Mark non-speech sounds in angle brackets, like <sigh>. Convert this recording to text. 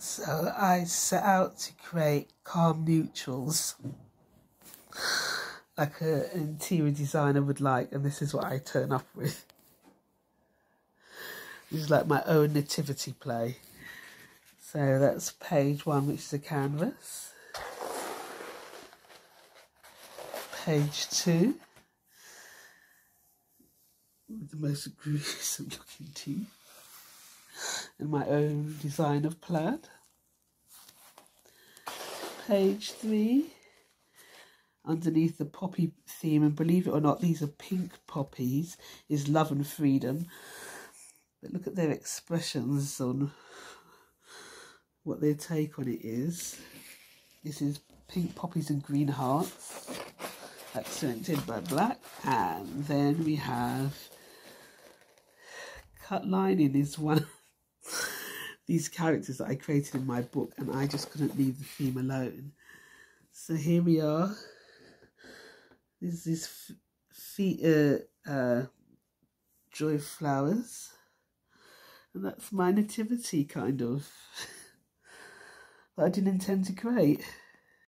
So I set out to create calm neutrals like an interior designer would like and this is what I turn up with. This is like my own nativity play. So that's page one which is a canvas. Page two with the most gruesome looking teeth and my own design of plaid. Page three, underneath the poppy theme, and believe it or not, these are pink poppies, is love and freedom. But look at their expressions on what their take on it is. This is pink poppies and green hearts, accented by black. And then we have cut lining is one these characters that I created in my book and I just couldn't leave the theme alone. So here we are. This is feet, uh, uh, joy flowers. And that's my nativity kind of <laughs> that I didn't intend to create.